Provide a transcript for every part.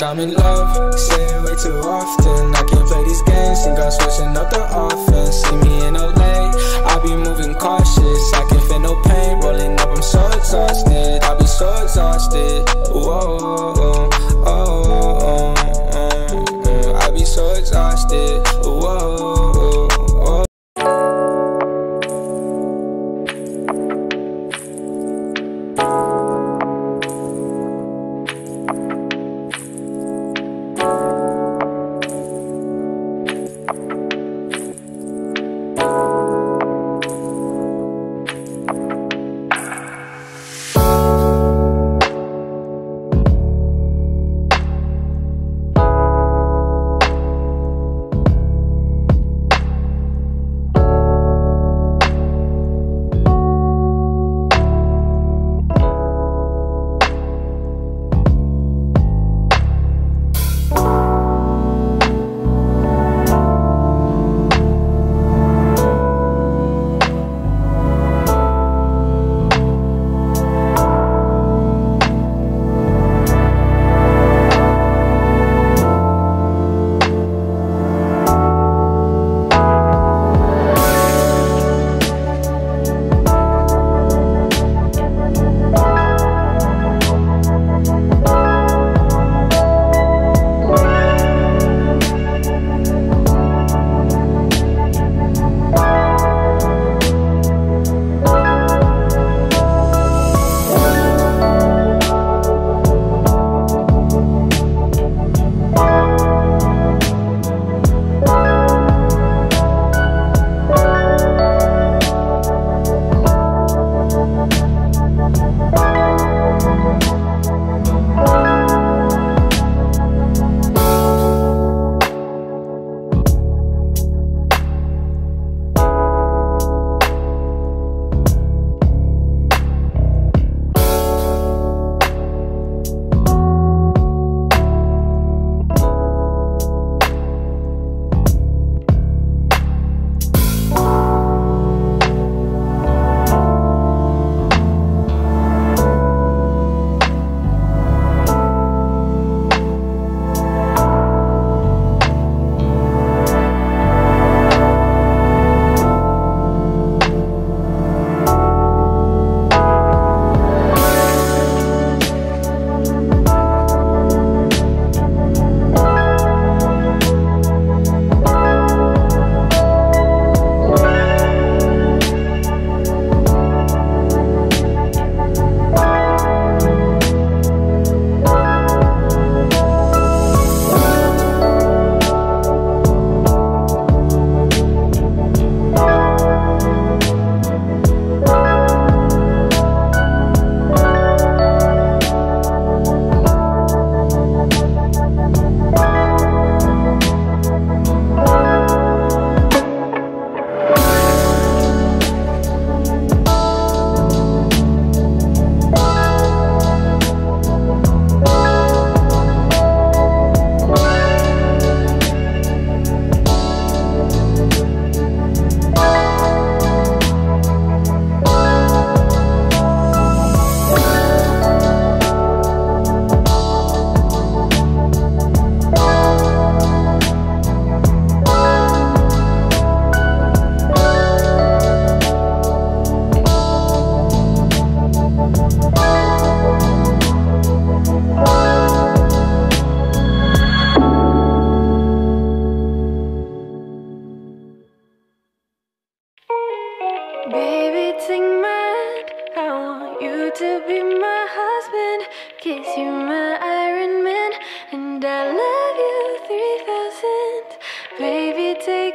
Think I'm in love, say it way too often. I can't play these games, think I'm switching up the offense. See me in LA, I be moving cautious. I can't feel no pain, rolling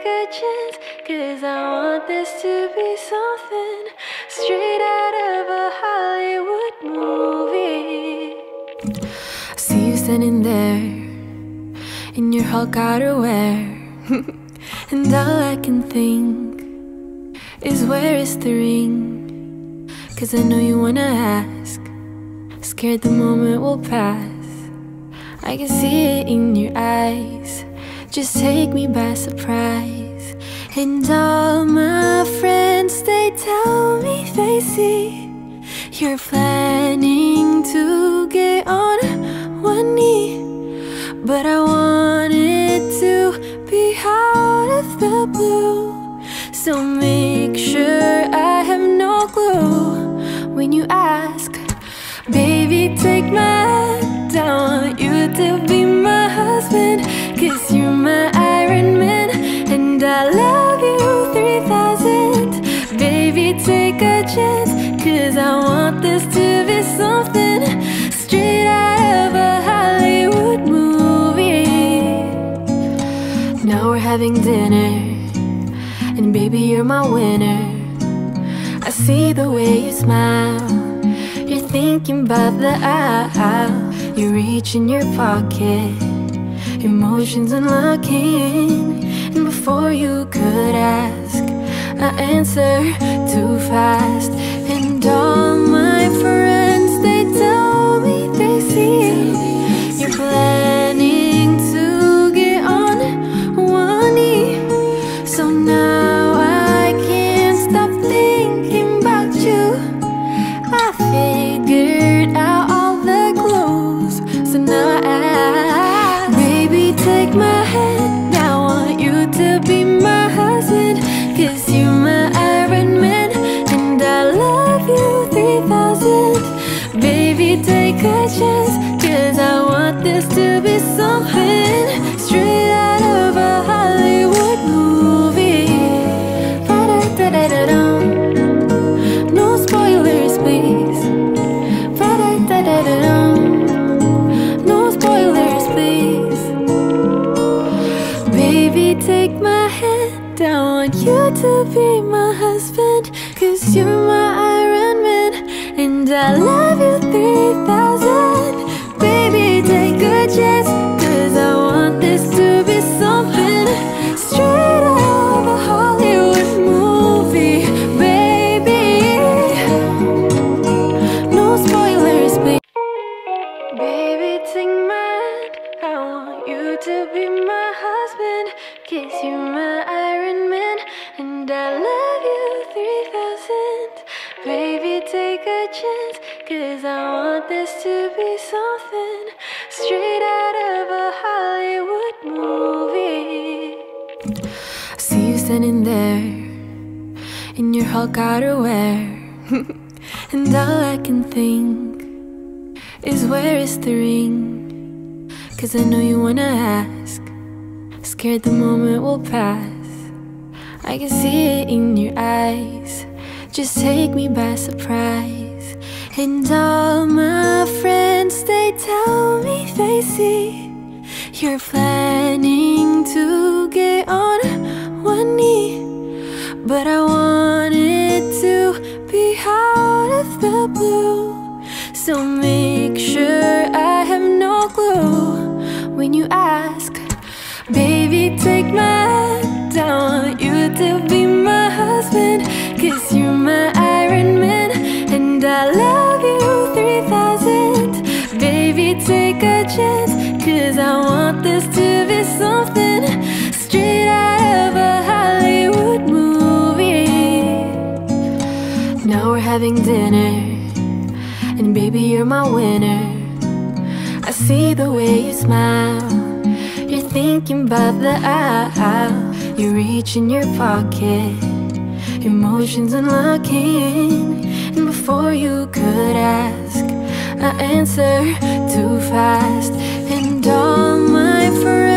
take a chance. Cause I want this to be something straight out of a Hollywood movie. I See you standing there in your Hulk outerwear, and all I can think is where is the ring? Cause I know you wanna ask, scared the moment will pass. I can see it in your eyes, just take me by surprise. And all my friends, they tell me they see You're planning to get on one knee. But I wanted to be out of the blue. So make sure I have no clue When you ask, baby take my down take a chance. Cause I want this to be something straight out of a Hollywood movie. Now we're having dinner. And baby, you're my winner. I see the way you smile. You're thinking about the aisle. You reach in your pocket, emotions unlocking. And before you could ask, I answer too fast. And all my friends, this You standing there in your Hulk outerwear. and all I can think is where is the ring? Cause I know you wanna ask. Scared the moment will pass. I can see it in your eyes. Just take me by surprise. And all my friends, they tell me they see you're planning to get on knee. But I wanted to be out of the blue. So make sure I have no clue when you ask. Baby, take my hand. I want you to be my husband. Having dinner. And baby, you're my winner. I see the way you smile. You're thinking about the aisle. You reach in your pocket, emotions unlocking. And before you could ask, I answer too fast. And all my friends,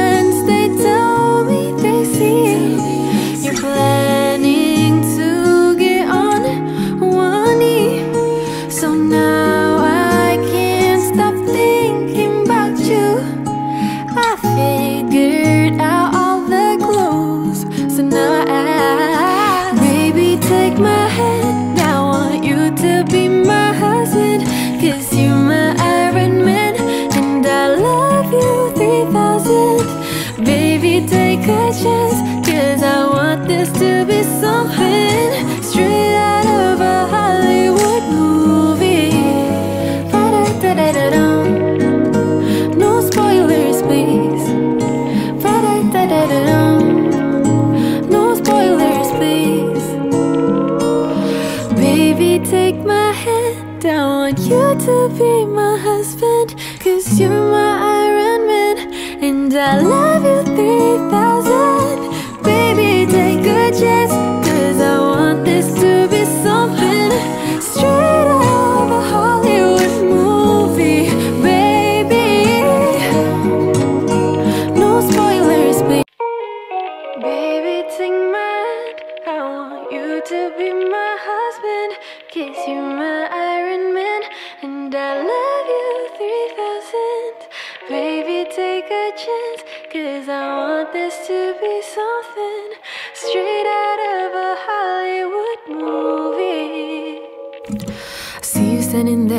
to be my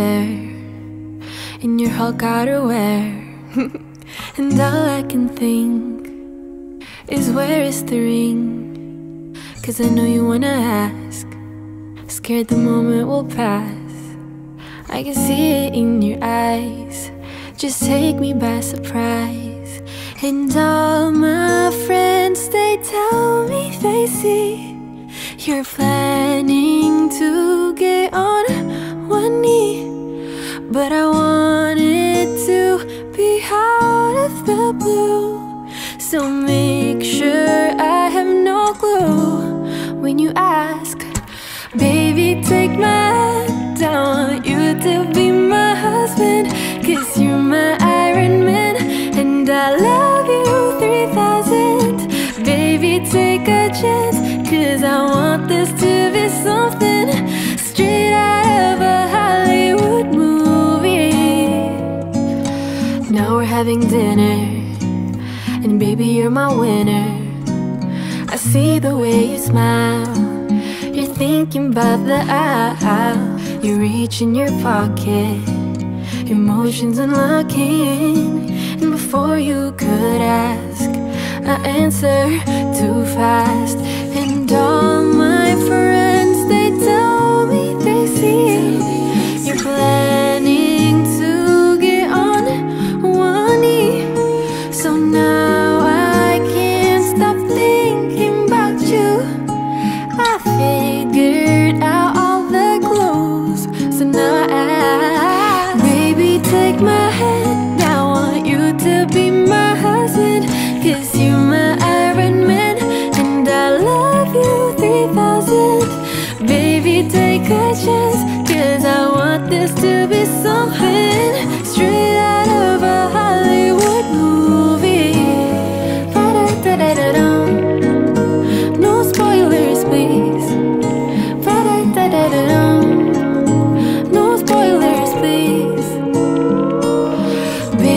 there in your Hulk outerwear. and all I can think is where is the ring? Cause I know you wanna ask. Scared the moment will pass. I can see it in your eyes. Just take me by surprise. And all my friends, they tell me they see you're planning to having dinner. And baby, you're my winner. I see the way you smile. You're thinking about the aisle. You reach in your pocket, emotions unlocking. And before you could ask, I answer too fast. And all my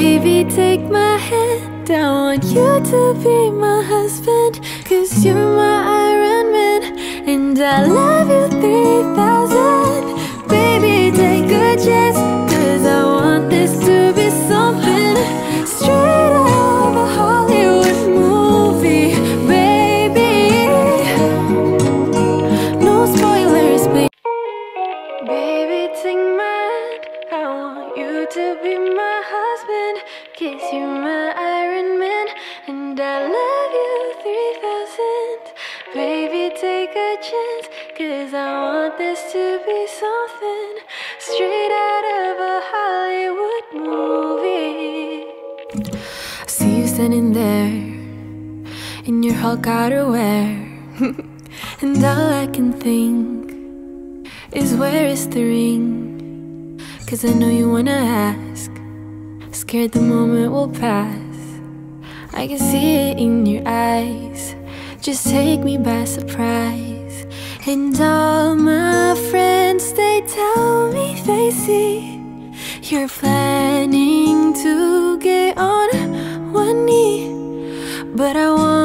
Baby, take my hand. I want you to be my husband. Cause you're my Iron Man. And I love you 3000. Baby, take a chance. Cause I want this to be something straight out of a Hollywood movie. Baby, no spoilers, please. Baby, take my hand. I want you to be Cause you're my Iron Man. And I love you 3000. Baby, take a chance. Cause I want this to be something straight out of a Hollywood movie. I See you standing there in your Hulk outerwear. and all I can think is where is the ring? Cause I know you wanna ask. Scared the moment will pass. I can see it in your eyes. Just take me by surprise. And all my friends, they tell me they see you're planning to get on one knee. But I want